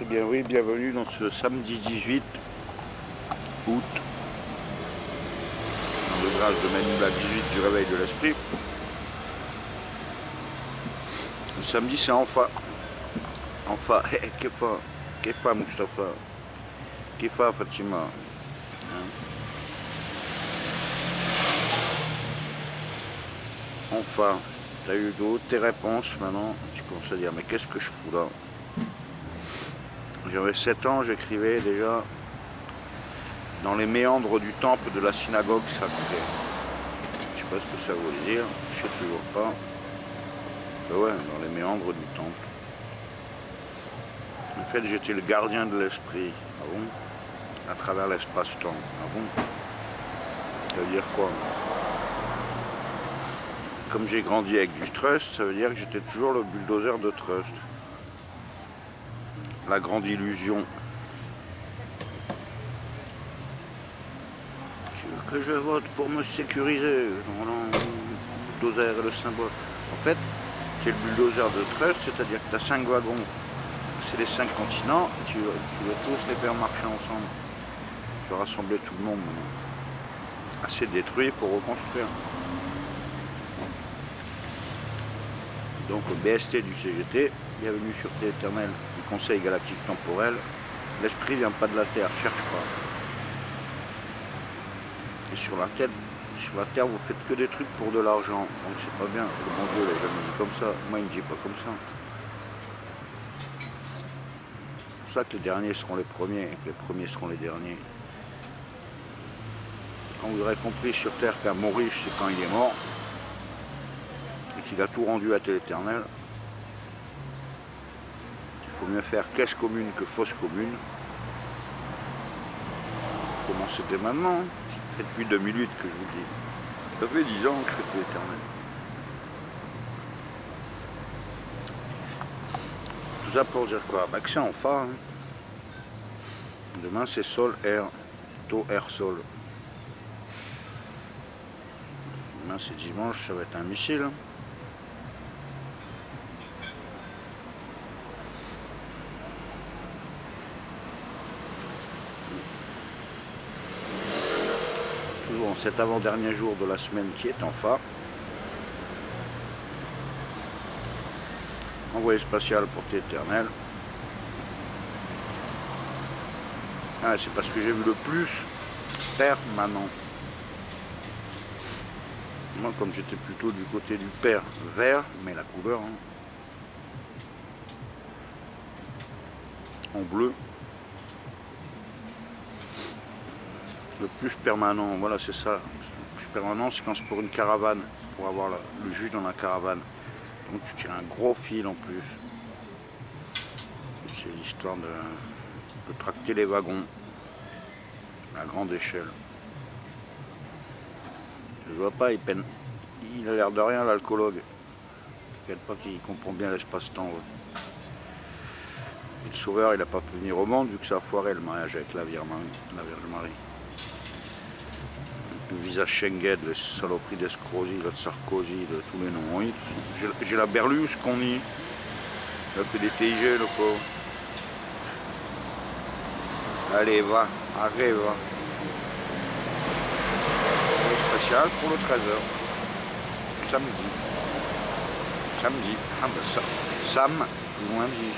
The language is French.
Eh bien oui, bienvenue dans ce samedi 18 août, dans le grâce de Manula 18 du réveil de l'esprit. Le samedi c'est enfin, enfin, Kefa, Kefa Mustafa, Kefa Fatima. Enfin, tu as eu toutes tes réponses maintenant, tu commences à dire mais qu'est-ce que je fous là? J'avais 7 ans, j'écrivais déjà dans les méandres du temple de la synagogue sacrée. Je sais pas ce que ça voulait dire, je sais toujours pas. Mais ouais, dans les méandres du temple. En fait, j'étais le gardien de l'esprit. Ah À travers l'espace-temps. Ah Ça veut dire quoi? Comme j'ai grandi avec du trust, ça veut dire que j'étais toujours le bulldozer de trust la grande illusion. Que je vote pour me sécuriser Le bulldozer et le symbole. En fait, c'est le bulldozer de trust, c'est-à-dire que tu as cinq wagons, c'est les cinq continents, tu, tu veux tous les faire marcher ensemble. Tu veux rassembler tout le monde Assez détruit pour reconstruire. Donc au BST du CGT, bienvenue sur T éternel. Conseil galactique temporel, l'esprit vient pas de la Terre, cherche pas. Et sur la Terre, sur la Terre, vous faites que des trucs pour de l'argent, donc c'est pas bien. Le bon Dieu l'a jamais dit comme ça, moi il me dit pas comme ça. C'est pour ça que les derniers seront les premiers, que les premiers seront les derniers. Quand vous aurez compris sur Terre qu'un mort riche, c'est quand il est mort, et qu'il a tout rendu à tel faut mieux faire caisse commune que fausse commune. Commencez dès maintenant. C'est depuis 2008 que je vous dis. Ça fait 10 ans que c'est éternel. Tout ça pour dire quoi? Bah que c'est enfin. Hein. Demain c'est sol, air, taux, air, sol. Demain c'est dimanche, ça va être un missile. Hein. Cet avant-dernier jour de la semaine qui est enfin. Envoyé spatial pour éternel. Ah, c'est parce que j'ai vu le plus permanent. Moi, comme j'étais plutôt du côté du père vert, mais la couleur hein. en bleu. Le plus permanent, voilà c'est ça. Le plus permanent c'est quand c'est pour une caravane, pour avoir le jus dans la caravane. Donc tu tires un gros fil en plus. C'est l'histoire de, tracter les wagons à grande échelle. Je vois pas, il peine. Il a l'air de rien l'alcoologue. T'inquiète pas qu'il comprend bien l'espace-temps. Le sauveur, il n'a pas pu venir au monde vu que ça a foiré le mariage avec la Vierge Marie le visage Schengen, les saloperies d'Escrosi, de Sarkozy, de tous les noms. J'ai la Berlus qu'on y. Il a fait des TIG, le pauvre. Allez, va, arrive, va. Spécial pour le 13h. Samedi. Samedi. Ah ben, Sam, lundi.